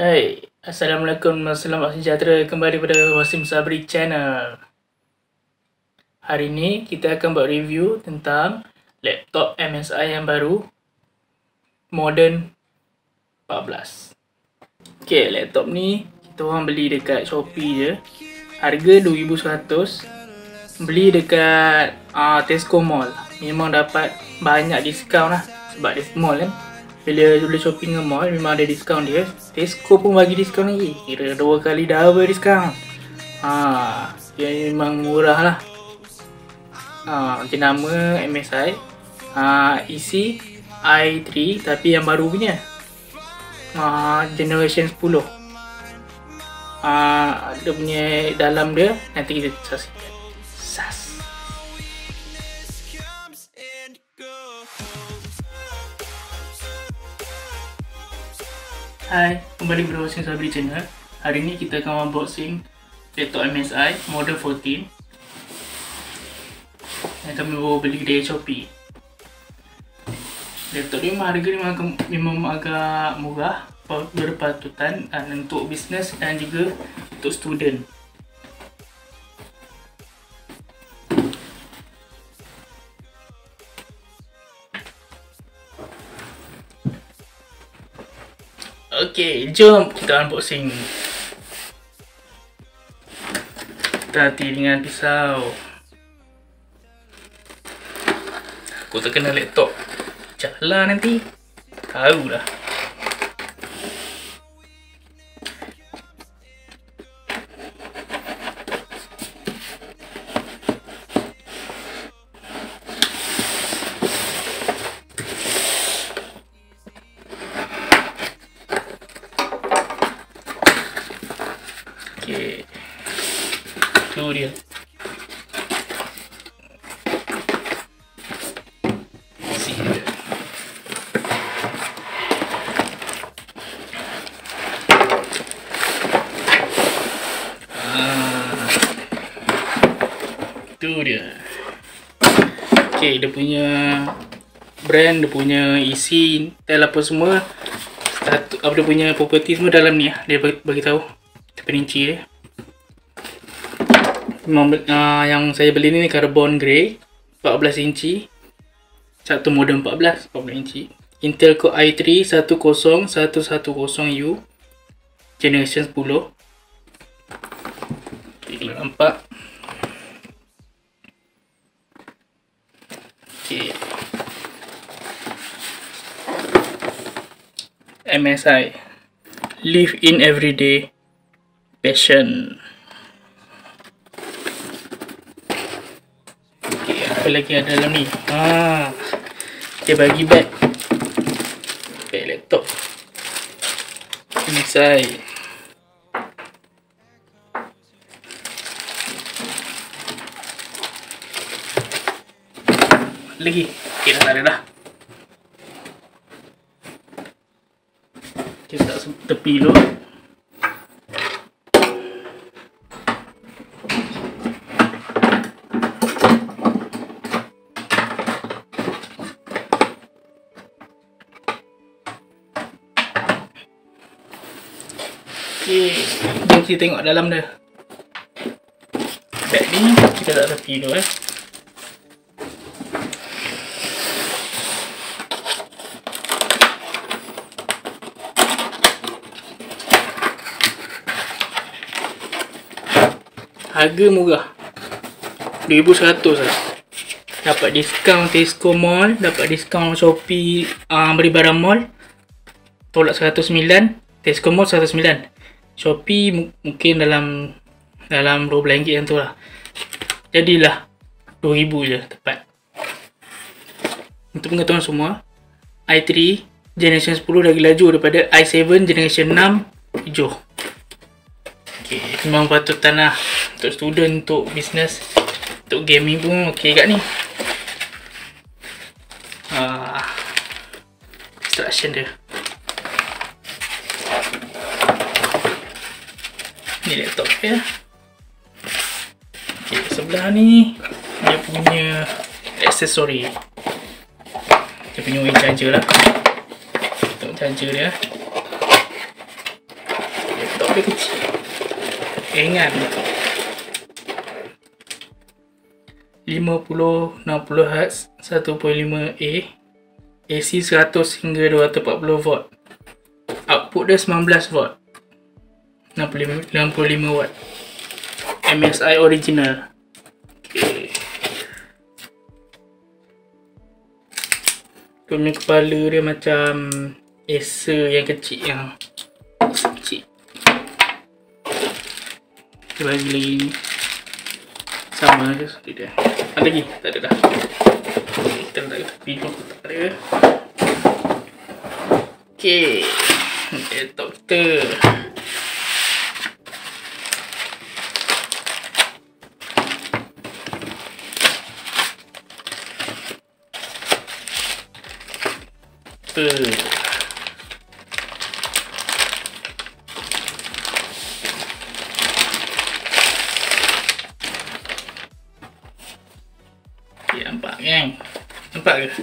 Hai, Assalamualaikum. Selamat sejahtera kembali pada Wasim Sabri Channel. Hari ini kita akan buat review tentang laptop MSI yang baru Modern 14 Ok, laptop ni kita orang beli dekat Shopee je. Harga 2100 Beli dekat uh, Tesco Mall. Memang dapat banyak diskaun lah Sebab dia mall kan bila boleh shopping ke mall memang ada diskaun dia. Tesco pun bagi diskaun lagi. Kira dua kali double diskaun ha, dia memang murah lah. Ha, macam nama MSI ha, isi i3 tapi yang baru punya. Ha, generation 10 ha, dia punya dalam dia nanti kita saksikan Hai, kembali saya Sabri Channel. Hari ini kita akan unboxing laptop MSI Model 14 Yang kami bawa beli dari Shopee. Laptop ni memang harga memang, memang agak murah Berpatutan dan untuk bisnes dan juga untuk student Okey, jom kita unboxing. Kita hati dengan pisau. Aku terkena laptop. Jalan nanti. Tahu lah. Tu dia. Okey, dia punya brand, dia punya isi, tel apa semua. Satu, apa dia punya property semua dalam ni lah. Dia bagi, tahu perinci dia. Memang, uh, yang saya beli ni carbon grey 14 inci. Satu model 14, 14 inci. Intel Core i3 10110U generation 10. Kita nampak. Okay. MSI Live in everyday passion. Okay, apa lagi ada dalam ni? Ha. Dia bagi bag. Bag laptop. Saya. Lagi. Okay, dah tak ada dah. Kita tak tepi dulu. Okey, jom kita tengok dalam dia. Bag ni kita tak tepi dulu eh. Harga murah. 2100 lah. Dapat diskaun Tesco Mall, dapat diskaun Shopee uh, beli barang mall. Tolak 109, Tesco Mall 109. Shopee mungkin dalam dalam RM12 yang tu lah. Jadilah RM2,000 je tepat. Untuk pengetahuan semua, i3 Generation 10 lagi laju daripada i7 Generation 6 hijau. Okay, memang patut tanah untuk student, untuk business, untuk gaming pun okey kat ni. Uh, instruction dia. Ni laptop dia. Okay, sebelah ni dia punya aksesori. Dia punya wing charger lah. Untuk charger dia. dia kecil ringan 50 60 Hz 1.5A AC 100 hingga 240 volt. Output dia 19 volt. 65, 65 watt. MSI original. Okay. punya kepala dia macam Acer yang kecil yang kita bagi lagi ni sama je. Seperti dia. Ada lagi? tak ada dah. Kita letak ke tepi dulu tak ada ok laptop kita nampak kan? Nampak ke?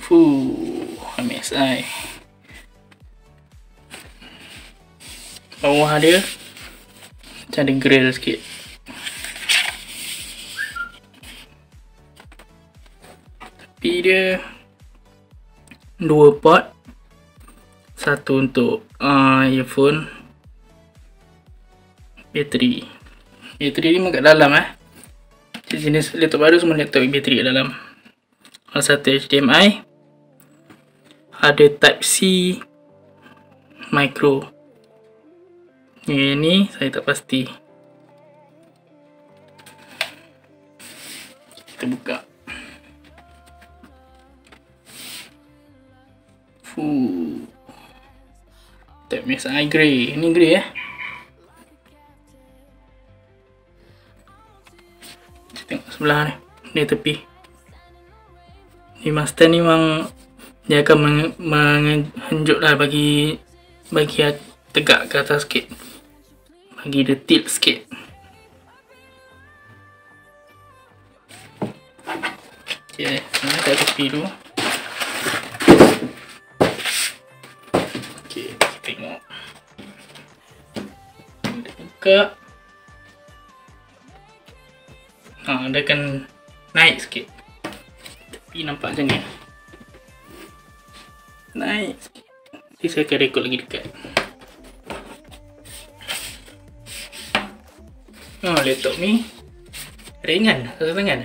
Fuh, MSI bawah dia macam ada grill sikit. Tapi dia dua port satu untuk uh, earphone bateri. Bateri ni memang kat dalam eh. Jenis laptop baru semua laptop bateri kat dalam. Ada satu HDMI ada type C. Micro. Yang ni saya tak pasti. Kita buka. Fuh. Type MSI grey. Ini grey eh. Sebelah ni di tepi. Ni master ni memang dia akan menghunjuk lah bagi bagi tegak ke atas sikit. Bagi dia tilt sikit. Ok ni kat tepi tu. Ok tengok. Buka ha, dia akan naik sikit. Tapi nampak macam ni. Naik sikit. Nanti saya akan rekod lagi dekat. Oh laptop ni ringan rasa tangan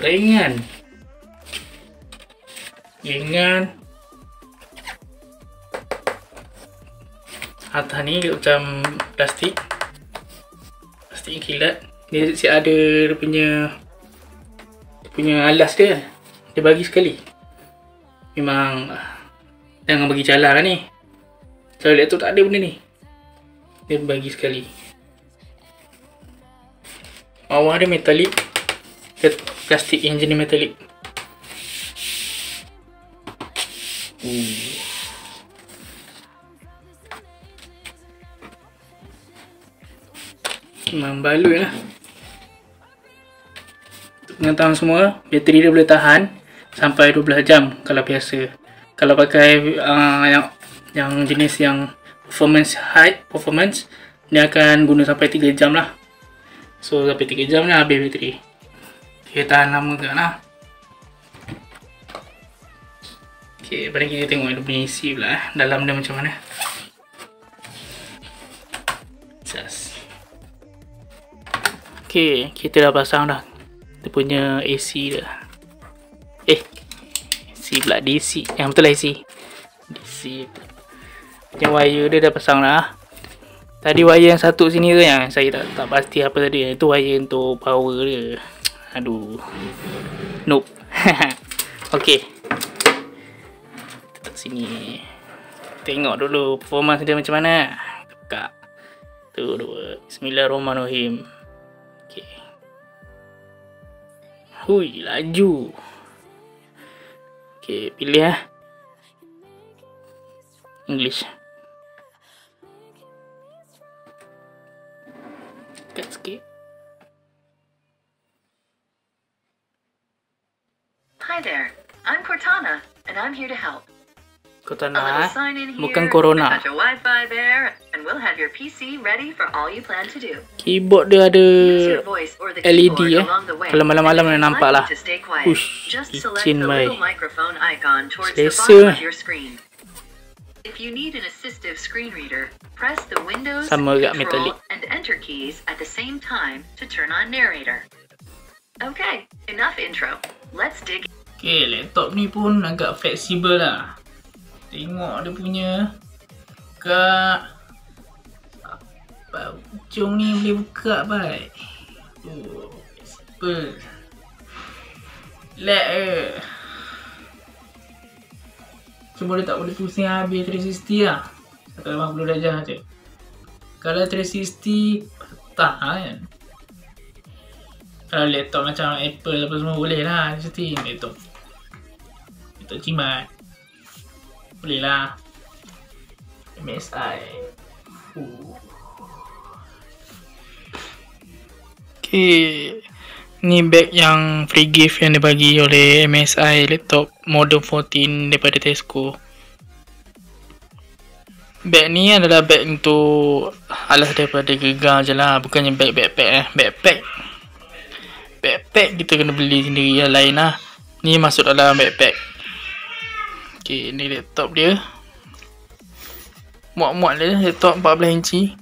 ringan. Ringan. Atas ni macam plastik. Plastik kilat dia si ada dia punya dia punya alas dia dia bagi sekali. Memang jangan bagi jalan lah ni. Kalau laptop tak ada benda ni. Dia bagi sekali. Bawah dia metalik. Plastik yang jenis metalik. Memang balut lah pengetahuan semua bateri dia boleh tahan sampai 12 jam kalau biasa. Kalau pakai uh, yang yang jenis yang performance high performance dia akan guna sampai 3 jam lah. So sampai 3 jam ni habis bateri. Dia tahan lama ke lah. Ok mari kita tengok dia punya isi pula eh. dalam dia macam mana. Just. ok kita dah pasang dah dia punya AC dia. Eh AC pula DC yang betul lah AC DC yang wire dia dah pasang lah tadi wire yang satu sini tu yang saya tak, tak pasti apa tadi. Itu wire untuk power dia. Aduh. Nope. Ok letak sini. Tengok dulu performance dia macam mana. Buka tu dua. Bismillahirrahmanirrahim Hui, laju. Okey, pilih ah. English. Kat sikit. Hi there. I'm Cortana, and I'm here to help. A little Cortana eh. Bukan Corona. Keyboard dia ada LED keyboard eh. Kalau malam-malam dia nampak lah. Ush, towards the Selesa. screen. If you need an assistive screen reader, press the Windows, Sama Control, metalik. and Enter keys at the same time to turn on narrator. Okay, enough intro. Let's dig Okay, laptop ni pun agak fleksibel lah. Tengok dia punya kat apa ujung ni boleh buka baik. Oh, fleksibel. Lag. Cuma dia tak boleh pusing habis 360 lah. 180 darjah je. Kalau 360 patah kan. Kalau laptop macam Apple apa semua boleh lah Jadi laptop Laptop jimat Boleh lah MSI. Okay. Ni bag yang free gift yang dibagi oleh MSI laptop Model 14 daripada Tesco. Bag ni adalah bag untuk alas daripada gegar je lah. Bukannya bag backpack eh Backpack backpack kita kena beli sendiri. Yang lain lah. Ni masuk dalam backpack ok ni laptop dia. Muat-muat dia laptop 14 inci.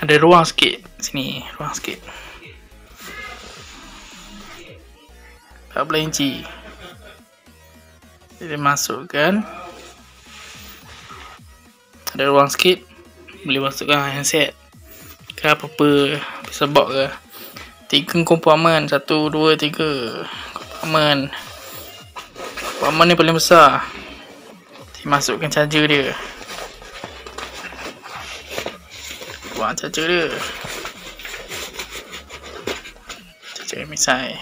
Ada ruang sikit. Sini ruang sikit. 14 inci. Dia masukkan. Ada ruang sikit. Boleh masukkan handset ke apa-apa. Sebab ke. Tiga kompartmen satu dua tiga kompartmen kompartmen ni paling besar. Dimasukkan charger dia. Buang charger dia. Charger MSI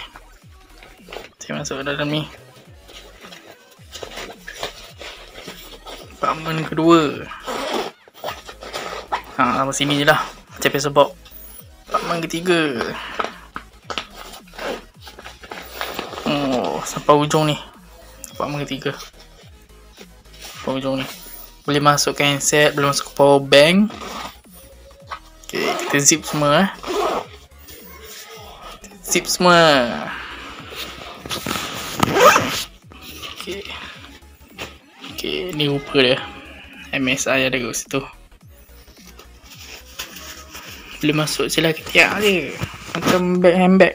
saya masuk dalam ni. Kompartmen kedua. Ha sampai sini je lah. Macam biasa box Apartmen ketiga. Oh Sampai ujung ni Apartmen ketiga Sampai ujung ni. Boleh masukkan handset Boleh masuk power bank. Okay Kita zip semua eh. Zip semua. Okay Okay Ni rupa dia. MSI ada kat situ. Boleh masuk sila ketiak je macam bag handbag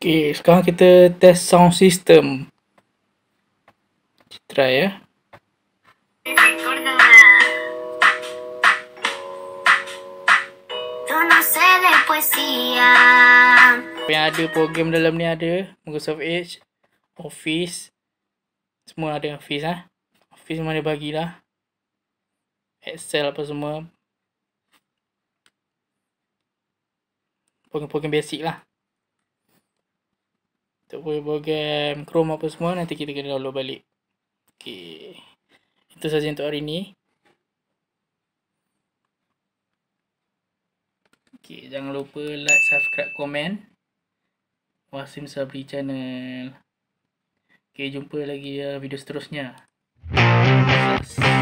ok sekarang kita test sound system. Try ya. Apa yang ada program dalam ni ada? Microsoft Edge Office. Semua ada Office ha Office dia bagilah. Excel apa semua. Program-program basic lah Untuk program Chrome apa semua Nanti kita kena download balik Okay Itu saja untuk hari ni Okay, jangan lupa like, subscribe, komen. Wasim Sabri Channel. Okay, jumpa lagi uh, video seterusnya. Sukses.